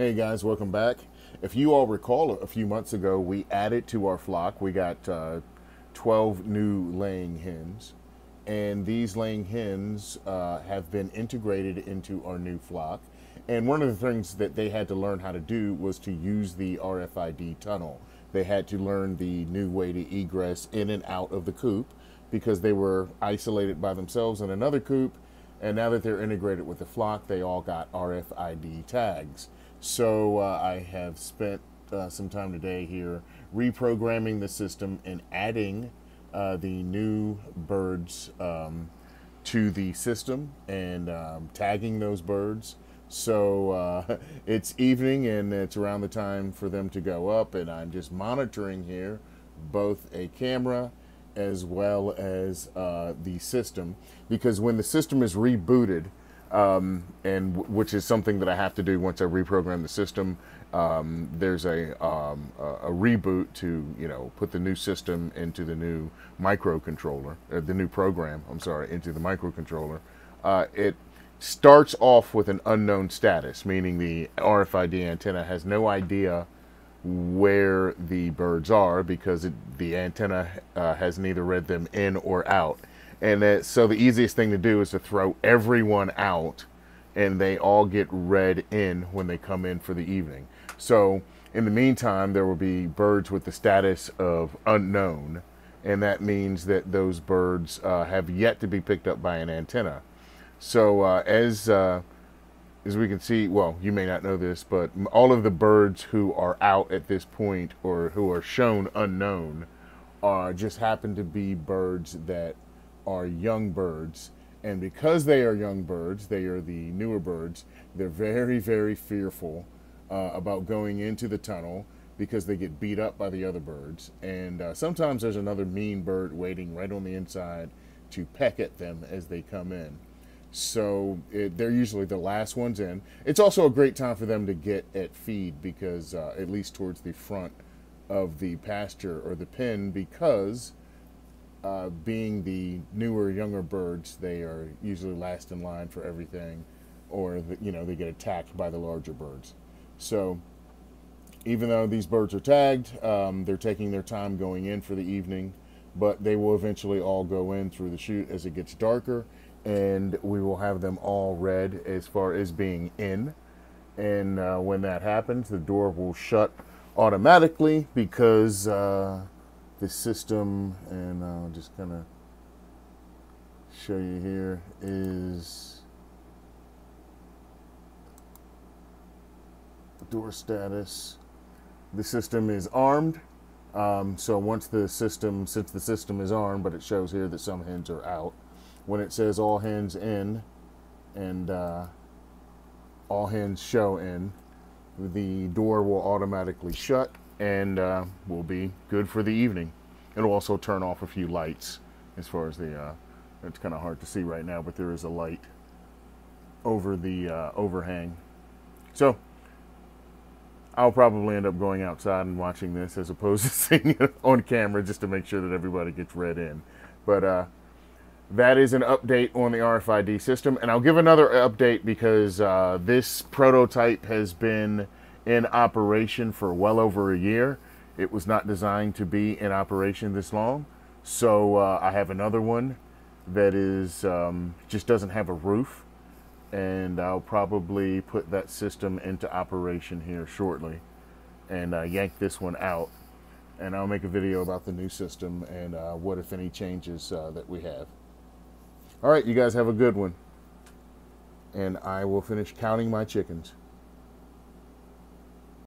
Hey guys, welcome back. If you all recall, a few months ago, we added to our flock, we got uh, 12 new laying hens. And these laying hens uh, have been integrated into our new flock. And one of the things that they had to learn how to do was to use the RFID tunnel. They had to learn the new way to egress in and out of the coop because they were isolated by themselves in another coop. And now that they're integrated with the flock, they all got RFID tags. So uh, I have spent uh, some time today here reprogramming the system and adding uh, the new birds um, to the system and um, tagging those birds. So uh, it's evening and it's around the time for them to go up, and I'm just monitoring here both a camera as well as uh, the system because when the system is rebooted, um, and which is something that I have to do once I reprogram the system. Um, there's a, um, a, reboot to you know put the new system into the new microcontroller, uh, the new program. I'm sorry, into the microcontroller. Uh, it starts off with an unknown status, meaning the RFID antenna has no idea where the birds are because it, the antenna uh, has neither read them in or out and that, so the easiest thing to do is to throw everyone out and they all get read in when they come in for the evening. So in the meantime, there will be birds with the status of unknown, and that means that those birds uh, have yet to be picked up by an antenna. So uh, as uh, as we can see, well, you may not know this, but all of the birds who are out at this point or who are shown unknown are just happen to be birds that are young birds. And because they are young birds, they are the newer birds, they're very, very fearful uh, about going into the tunnel because they get beat up by the other birds. And uh, sometimes there's another mean bird waiting right on the inside to peck at them as they come in. So it, they're usually the last ones in. It's also a great time for them to get at feed because, uh, at least towards the front of the pasture or the pen, because uh, being the newer, younger birds, they are usually last in line for everything, or the, you know they get attacked by the larger birds. So even though these birds are tagged, um, they're taking their time going in for the evening, but they will eventually all go in through the chute as it gets darker, and we will have them all read as far as being in. And uh, when that happens, the door will shut automatically because. Uh, the system and I'll just kind of show you here is door status. The system is armed. Um, so once the system, since the system is armed, but it shows here that some hens are out. When it says all hens in and uh, all hens show in, the door will automatically shut and uh, will be good for the evening. It'll also turn off a few lights as far as the, uh, it's kind of hard to see right now, but there is a light over the uh, overhang. So I'll probably end up going outside and watching this as opposed to seeing it on camera just to make sure that everybody gets read in. But uh, that is an update on the RFID system. And I'll give another update because uh, this prototype has been in operation for well over a year. It was not designed to be in operation this long. So uh, I have another one that is um, just doesn't have a roof. And I'll probably put that system into operation here shortly and uh, yank this one out. And I'll make a video about the new system and uh, what, if any, changes uh, that we have. All right, you guys have a good one. And I will finish counting my chickens.